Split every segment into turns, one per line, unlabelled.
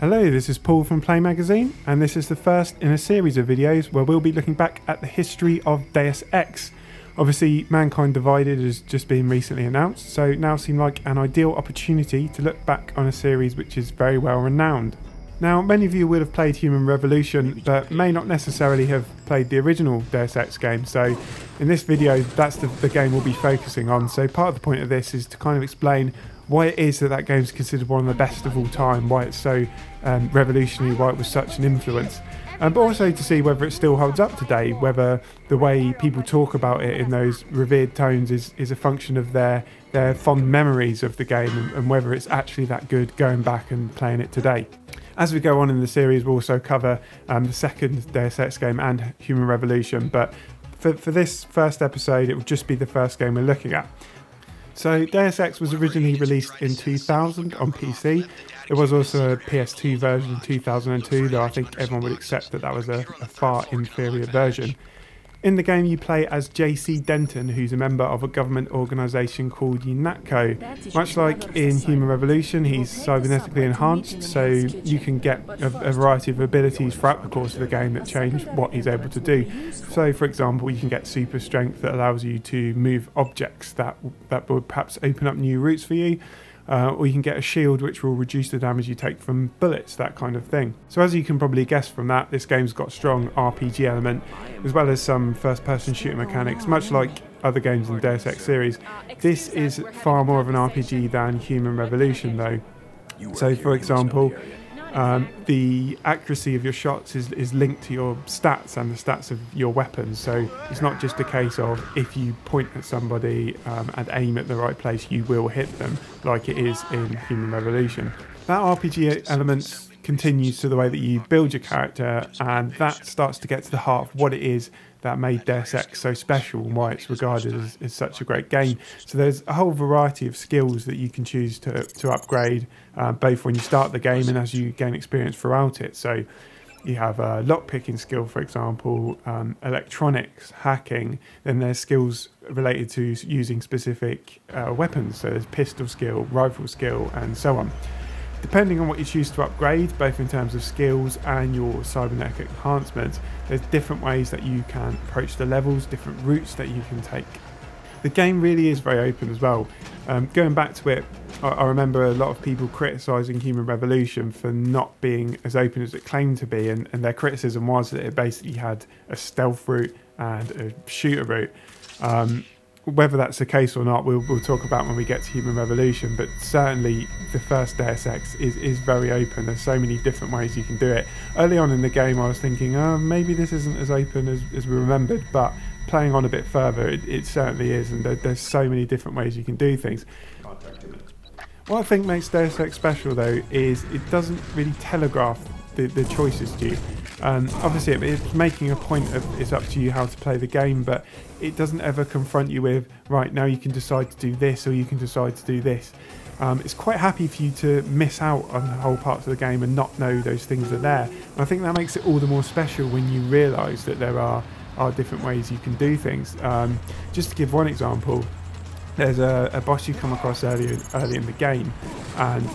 Hello, this is Paul from Play Magazine, and this is the first in a series of videos where we'll be looking back at the history of Deus Ex. Obviously, Mankind Divided has just been recently announced, so now seemed like an ideal opportunity to look back on a series which is very well renowned. Now, many of you would have played Human Revolution, but may not necessarily have played the original Deus Ex game, so in this video, that's the, the game we'll be focusing on. So part of the point of this is to kind of explain why it is that that game is considered one of the best of all time, why it's so um, revolutionary, why it was such an influence, um, but also to see whether it still holds up today, whether the way people talk about it in those revered tones is, is a function of their their fond memories of the game and, and whether it's actually that good going back and playing it today. As we go on in the series, we'll also cover um, the second Deus Ex game and Human Revolution, but for, for this first episode, it will just be the first game we're looking at. So Deus Ex was originally released in 2000 on PC. There was also a PS2 version in 2002, though I think everyone would accept that that was a, a far inferior version. In the game, you play as JC Denton, who's a member of a government organisation called UNATCO. Much like in Human Revolution, he's cybernetically enhanced, so you can get a, a, variety of abilities throughout the course of the game that change what he's able to do. So, for example, you can get super strength that allows you to move objects that that would perhaps open up new routes for you uh, or you can get a shield which will reduce the damage you take from bullets, that kind of thing. So as you can probably guess from that, this game's got strong RPG element, as well as some first-person shooting mechanics, much like other games in the Deus Ex series. This is far more of an RPG than Human Revolution though. So for example, um, the accuracy of your shots is, is linked to your stats and the stats of your weapons. So it's not just a case of if you point at somebody um, and aim at the right place, you will hit them, like it is in Human Revolution. That RPG element continues to the way that you build your character, and that starts to get to the heart of what it is that made Deus Ex so special and why it's regarded as, as, such a great game. So there's a whole variety of skills that you can choose to, to upgrade, uh, both when you start the game and as you gain experience throughout it. So you have a lockpicking skill, for example, um, electronics, hacking. Then there's skills related to using specific uh, weapons. So there's pistol skill, rifle skill, and so on. Depending on what you choose to upgrade, both in terms of skills and your cybernetic enhancements, there's different ways that you can approach the levels, different routes that you can take. The game really is very open as well. Um, going back to it, I, I remember a lot of people criticising Human Revolution for not being as open as it claimed to be, and, and their criticism was that it basically had a stealth route and a shooter route. Um, whether that's the case or not, we'll, we'll talk about when we get to Human Revolution. But certainly, the first Deus Ex is, is very open. There's so many different ways you can do it. Early on in the game, I was thinking, oh, maybe this isn't as open as, as we remembered. But playing on a bit further, it, it certainly is. And there, there's so many different ways you can do things. What I think makes Deus Ex special, though, is it doesn't really telegraph the, the choices to you. Obviously, it's making a point of it's up to you how to play the game, but it doesn't ever confront you with, right, now you can decide to do this or you can decide to do this. Um, it's quite happy for you to miss out on whole parts of the game and not know those things are there. And I think that makes it all the more special when you realise that there are, are different ways you can do things. Um, just to give one example, there's a, a boss you come across early, early in the game, and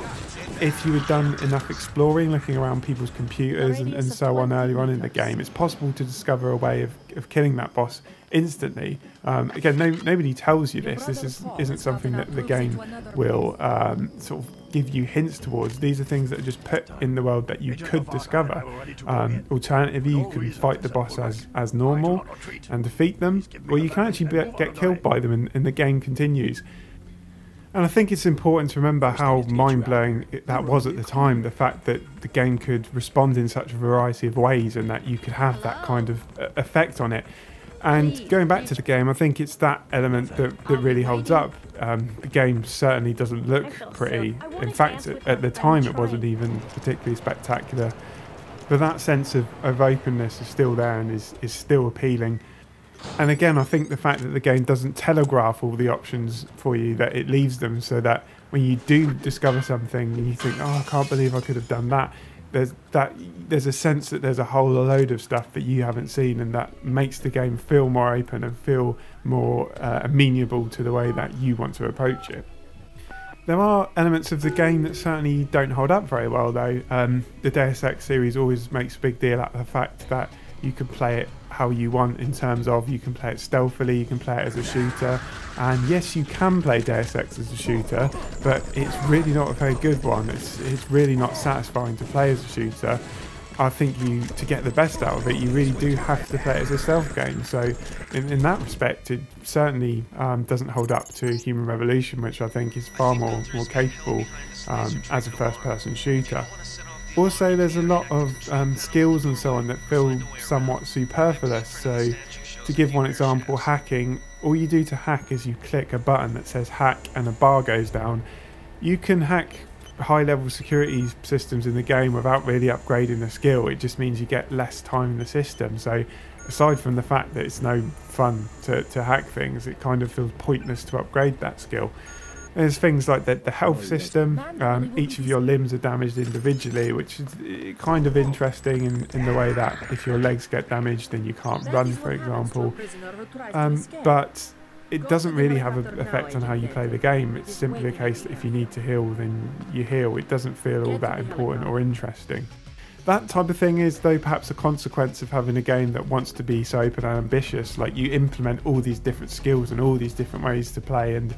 if you had done enough exploring, looking around people's computers and, and so on earlier on in the game, it's possible to discover a way of, of killing that boss instantly. Um, again, no, nobody tells you this. This is, isn't something that the game will um, sort of give you hints towards. These are things that are just put in the world that you could discover. Um, alternatively, you can fight the boss as, as normal and defeat them, or you can actually be, get killed by them and, and the game continues. And I think it's important to remember how mind blowing that was at the time. The fact that the game could respond in such a variety of ways and that you could have that kind of uh, effect on it. And going back to the game, I think it's that element that, that really holds up. Um, the game certainly doesn't look pretty. In fact, at the time, it wasn't even particularly spectacular. But that sense of, of openness is still there and is, is still appealing. And again, I think the fact that the game doesn't telegraph all the options for you, that it leaves them so that when you do discover something and you think, oh, I can't believe I could have done that, there's that there's a sense that there's a whole load of stuff that you haven't seen, and that makes the game feel more open and feel more uh, amenable to the way that you want to approach it. There are elements of the game that certainly don't hold up very well, though. Um, the Deus Ex series always makes a big deal out of the fact that you can play it how you want in terms of you can play it stealthily, you can play it as a shooter, and yes, you can play Deus Ex as a shooter, but it's really not a very good one. It's it's really not satisfying to play as a shooter. I think you to get the best out of it, you really do have to play it as a stealth game. So, in, in that respect, it certainly um, doesn't hold up to Human Revolution, which I think is far more more capable um, as a first-person shooter. Also, there's a lot of um, skills and so on that feel somewhat superfluous. So, to give one example, hacking. All you do to hack is you click a button that says hack, and a bar goes down. You can hack high level security systems in the game without really upgrading the skill. It just means you get less time in the system. So aside from the fact that it's no fun to, to hack things, it kind of feels pointless to upgrade that skill. There's things like the, the health system, um, each of your limbs are damaged individually, which is eh, kind of interesting in, in the way that if your legs get damaged then you can't run, for example. Um, but it doesn't really have an effect on how you play the game. It's simply a case that if you need to heal, then you heal. It doesn't feel all that important or interesting. That type of thing is, though, perhaps a consequence of having a game that wants to be so open and ambitious. Like you implement all these different skills and all these different ways to play, and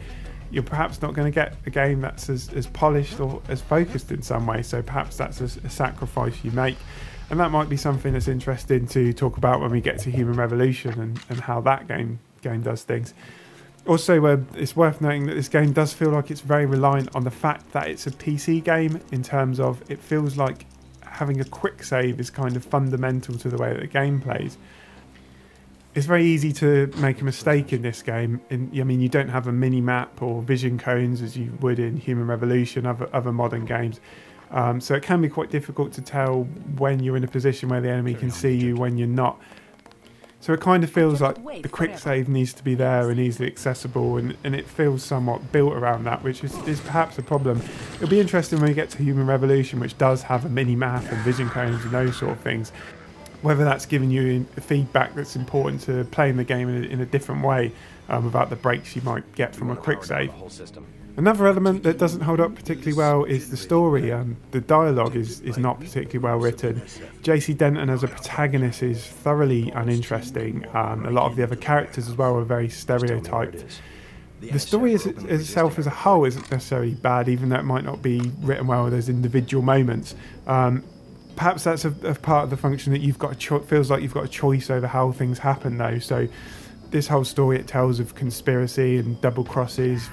you're perhaps not going to get a game that's as, as polished or as focused in some way. So perhaps that's a, a sacrifice you make. And that might be something that's interesting to talk about when we get to Human Revolution and, and how that game game does things. Also, uh, it's worth noting that this game does feel like it's very reliant on the fact that it's a PC game in terms of it feels like having a quick save is kind of fundamental to the way that the game plays. It's very easy to make a mistake in this game. In, I mean, you don't have a mini map or vision cones as you would in Human Revolution, other, other modern games. Um, so it can be quite difficult to tell when you're in a position where the enemy can see you, when you're not. So it kind of feels like the quick save needs to be there and easily accessible, and, and it feels somewhat built around that, which is, is perhaps a problem. It'll be interesting when we get to Human Revolution, which does have a mini map and vision cones and those sort of things. Whether that's giving you feedback that's important to playing the game in a, in a different way um, without the breaks you might get from a quick save. Another element that doesn't hold up particularly well is the story. Um, the dialogue is, is not particularly well written. JC Denton as a protagonist is thoroughly uninteresting. Um, a lot of the other characters as well are very stereotyped. The story is, itself as a whole isn't necessarily bad, even though it might not be written well. There's individual moments. Um, perhaps that's a, a, part of the function that you've got. A cho- feels like you've got a choice over how things happen, though. So this whole story it tells of conspiracy and double crosses,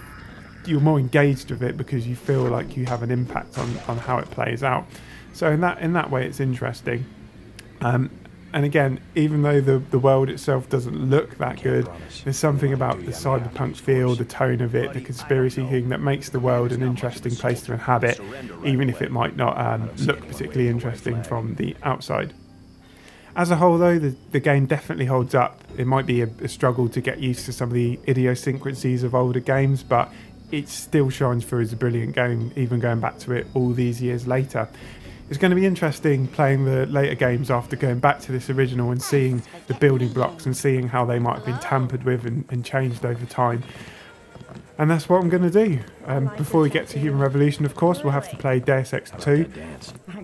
you're more engaged with it because you feel like you have an impact on, on how it plays out. So in that in that way, it's interesting. Um, and again, even though the, the world itself doesn't look that good, there's something about the cyberpunk feel, the tone of it, the conspiracy thing that makes the world an interesting place to inhabit, even if it might not um, look particularly interesting from the outside. As a whole, though, the, the game definitely holds up. It might be a, a struggle to get used to some of the idiosyncrasies of older games, but it still shines through as a brilliant game, even going back to it all these years later. It's going to be interesting playing the later games after going back to this original and seeing the building blocks and seeing how they might have been tampered with and, and changed over time. And that's what I'm going to do. Um, before we get to Human Revolution, of course, we'll have to play Deus Ex 2.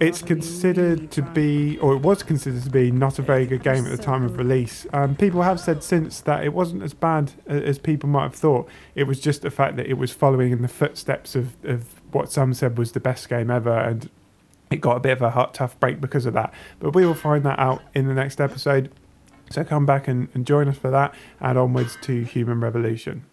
It's considered to be, or it was considered to be, not a very good game at the time of release. Um, people have said since that it wasn't as bad as people might have thought. It was just the fact that it was following in the footsteps of, of what some said was the best game ever, and it got a bit of a hot, tough break because of that. But we will find that out in the next episode. So come back and, and join us for that and onwards to Human Revolution.